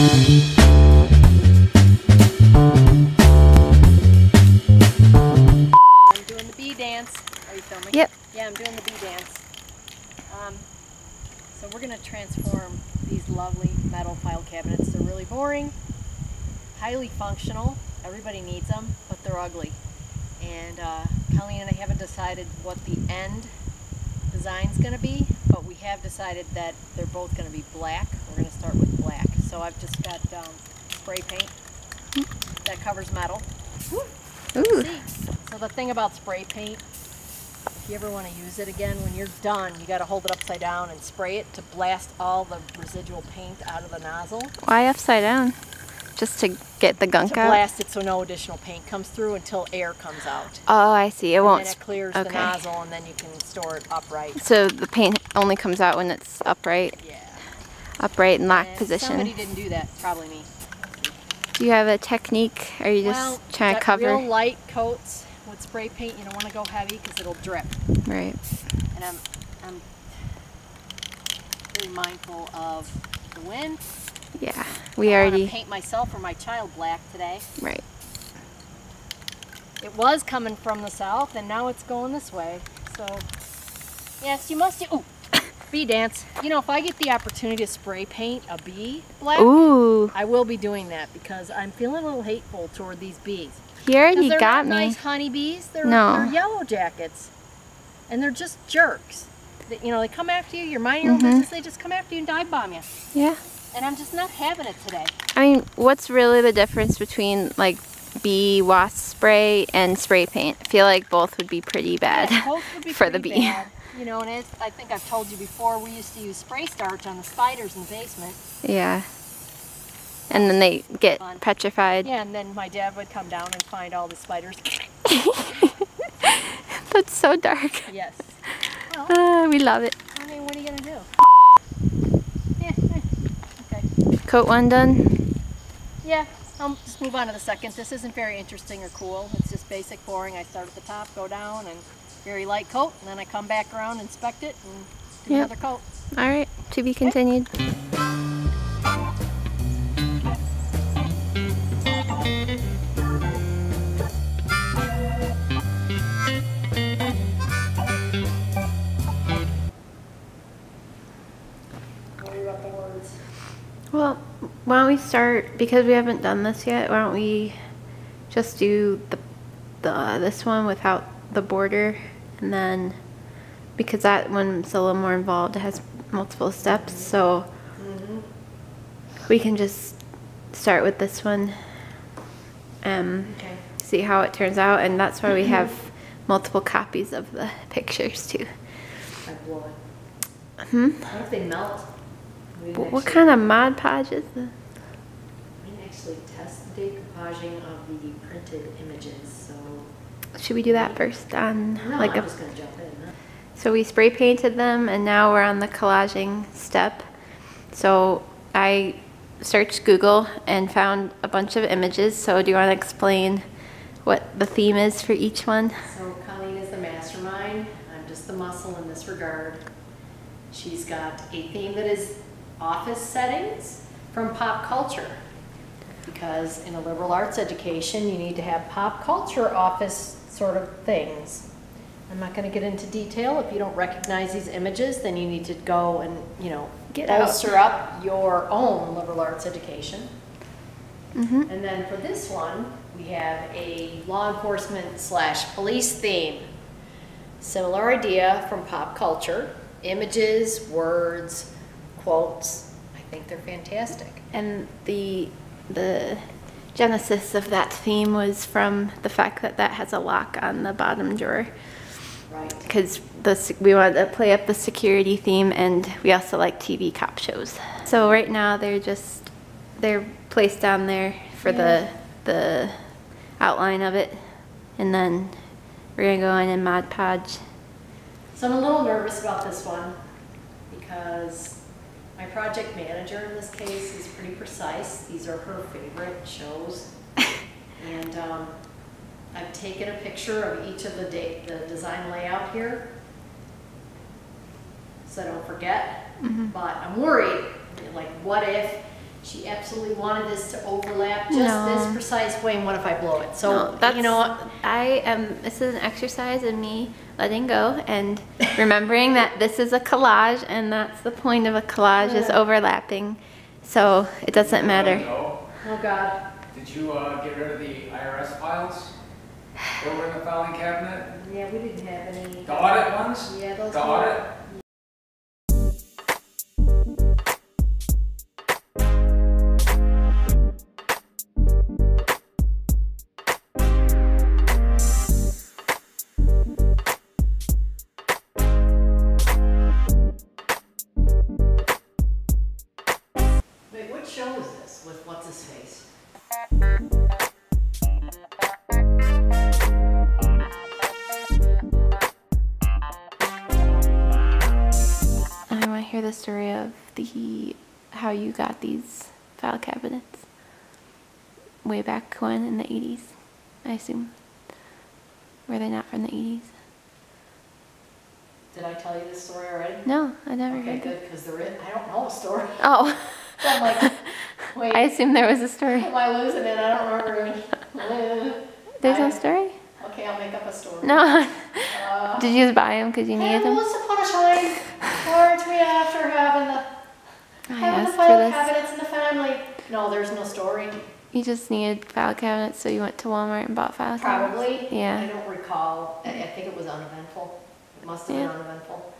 I'm doing the bee dance. Are you filming? Yep. Yeah, I'm doing the bee dance. Um, so we're gonna transform these lovely metal file cabinets. They're really boring, highly functional. Everybody needs them, but they're ugly. And uh, Colleen and I haven't decided what the end design's gonna be, but we have decided that they're both gonna be black. We're gonna start with black. So I've just got um, spray paint that covers metal. Ooh. See, so the thing about spray paint, if you ever want to use it again, when you're done, you got to hold it upside down and spray it to blast all the residual paint out of the nozzle. Why upside down? Just to get the gunk To out? blast it so no additional paint comes through until air comes out. Oh, I see. It And won't. then it clears the nozzle and then you can store it upright. So the paint only comes out when it's upright, Yeah. Upright and lock eh, And position. Somebody didn't do that, probably me. Do you have a technique? Or are you just trying to cover? real light coats with spray paint. You don't want to go heavy because it'll drip. Right. and I'm I'm very mindful of the wind. Yeah. We I already. paint myself or my child black today. Right. It was coming from the south, and now it's going this way. So, yes, you must. Ooh, bee dance. You know, if I get the opportunity to spray paint a bee black, Ooh. I will be doing that because I'm feeling a little hateful toward these bees. He 'Cause already they're got not me. nice honeybees. They're, No. they're yellow jackets, and they're just jerks. They, you know, they come after you. You're minding your own Mhm. business. They just come after you and dive bomb you. Yeah. And I'm just not having it today. I mean, what's really the difference between like bee wasp spray and spray paint? I feel like both would be pretty bad Yeah, both would be for the bee. bad. You know, and as I think I've told you before, we used to use spray starch on the spiders in the basement. Yeah. And then they get Fun. petrified. Yeah, and then my dad would come down and find all the spiders. That's so dark. yes. Well, Ah, we love it. I mean, what are you gonna do? Yeah. Okay. Coat one done. Yeah. I'll just move on to the second. This isn't very interesting or cool. It's just basic, boring. I start at the top, go down, and very light coat, and then I come back around, inspect it, and do Yep. another coat. All right. To be continued. Worry about the words. Well, why don't we start because we haven't done this yet? Why don't we just do the the uh, this one without the border, and then because that one's a little more involved, it has multiple steps, so we can just start with this one. Um, Okay. see how it turns out, and that's why we have multiple copies of the pictures too. I blow. Hmm. What if they melt? What, kind of Mod Podge is this? We can actually test the decoupaging of the printed images, so. Should we do that first on No, like a just gonna jump in. huh? So we spray painted them and now we're on the collaging step. So I searched Google and found a bunch of images. So do you want to explain what the theme is for each one? So Colleen is the mastermind, I'm just the muscle in this regard. She's got a theme that is office settings from pop culture. Because in a liberal arts education, you need to have pop culture office sort of things. I'm not gonna get into detail, if you don't recognize these images, then you need to go and, you know, Get out. bolster up your own liberal arts education. Mm-hmm. And then for this one, we have a law enforcement slash police theme. Similar idea from pop culture, images, words, quotes. I think they're fantastic. And the the genesis of that theme was from the fact that that has a lock on the bottom drawer. Right. because the we wanted to play up the security theme and we also like TV cop shows. So right now they're just they're placed down there for the the outline of it, and then we're gonna go in and Mod Podge. So I'm a little nervous about this one because my project manager in this case is pretty precise. These are her favorite shows. And um, I've taken a picture of each of the the design layout here so I don't forget. Mhm. But I'm worried, like what if She absolutely wanted this to overlap just No. this precise way, and what if I blow it? So, No, that's, you know, what? I am, this is an exercise in me letting go and remembering that this is a collage and that's the point of a collage is overlapping. So it doesn't matter. Oh, oh God. Did you uh, get rid of the IRS files over in the filing cabinet? Yeah, we didn't have any. The audit ones? Yeah, those The audit? What show is this with what's his face? I want to hear the story of the how you got these file cabinets way back when in the 80s, I assume. Were they not from the 80s? Did I tell you this story already? No, I never Okay, heard good, because there is, I don't know a story. Oh, So I'm like, wait, I assumed there was a story. am I losing it? I don't remember. There's I- no story? Okay, I'll make up a story. No. Uh, Did you just buy them because you needed them? once upon a time, weren't we after having the, I having the file cabinets in the family? No, there's no story. You just needed file cabinets, so you went to Walmart and bought file cabinets? Probably. Yeah. I don't recall. I, I think it was uneventful. It must have been uneventful.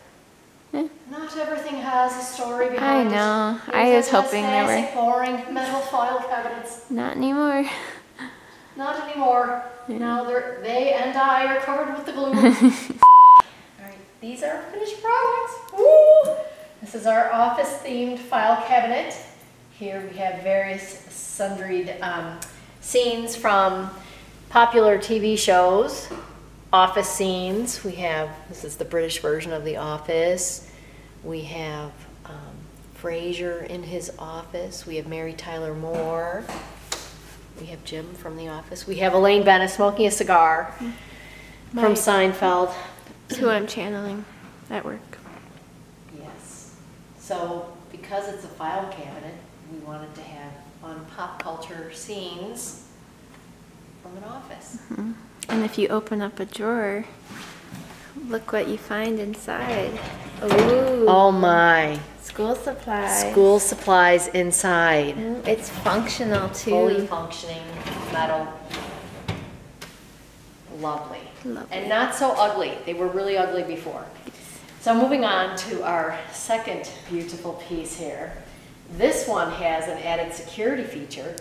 Not everything has a story behind it. I know. These I was hoping there were. boring metal file cabinets. Not anymore. Not anymore. Yeah. Now they're, they and I are covered with the glue. Alright, these are finished products. Woo! This is our office themed file cabinet. Here we have various sundry um, scenes from popular TV shows, office scenes. We have, this is the British version of The Office. We have um, Frasier in his office. We have Mary Tyler Moore. We have Jim from The Office. We have Elaine Benes smoking a cigar My- from Seinfeld. It's who I'm channeling at work. Yes. So because it's a file cabinet, we wanted to have fun pop culture scenes from an office. Mhm. And if you open up a drawer, look what you find inside. Ooh. Oh my. School supplies. School supplies inside. Mm, It's functional too. Fully functioning metal. Lovely. Lovely. And not so ugly. They were really ugly before. So moving on to our second beautiful piece here. This one has an added security feature.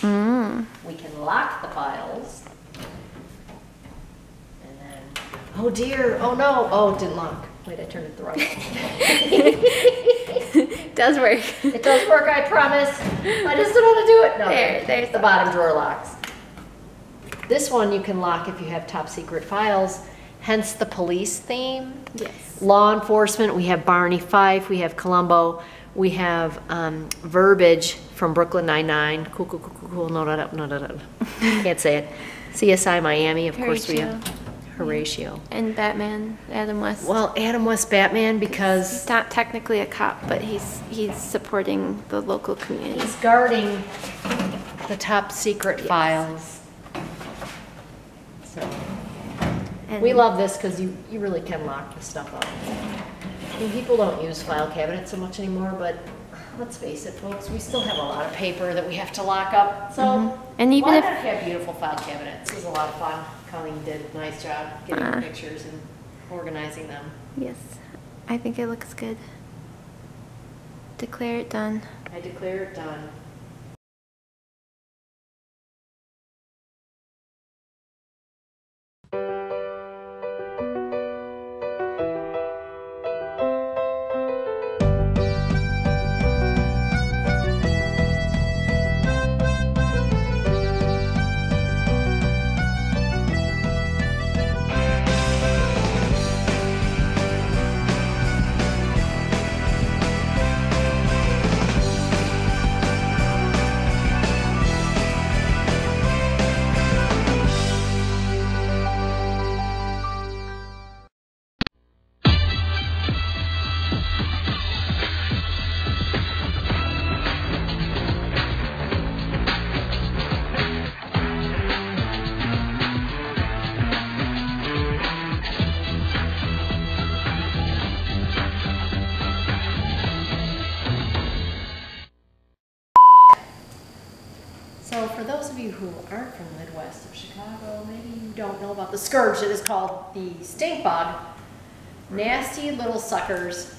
Mm. We can lock the files. And then, oh dear, oh no, oh, it didn't lock. Wait, I turned it the wrong way. Does work. It does work, I promise. I just don't how to do it. No, There, there's the bottom drawer locks. This one you can lock if you have top secret files, hence the police theme. Yes. Law enforcement, we have Barney Fife, we have Columbo, we have um, Verbiage from Brooklyn Nine-Nine. Cool, cool, cool, cool, cool, no, no, no, no, no, no. Can't say it. CSI Miami, of course we have Horatio. And Batman, Adam West. Well, Adam West Batman because he's not technically a cop, but he's he's supporting the local community. He's guarding the top secret files. So, And we love this because you, you really can lock this stuff up. I mean, people don't use file cabinets so much anymore, but let's face it, folks, we still have a lot of paper that we have to lock up. So, Mhm. And even why if- not have beautiful file cabinets? It was a lot of fun. Colleen did a nice job getting Uh. pictures and organizing them. Yes, I think it looks good. Declare it done. I declare it done. Don't know about the scourge that is called the stink bug. Nasty little suckers.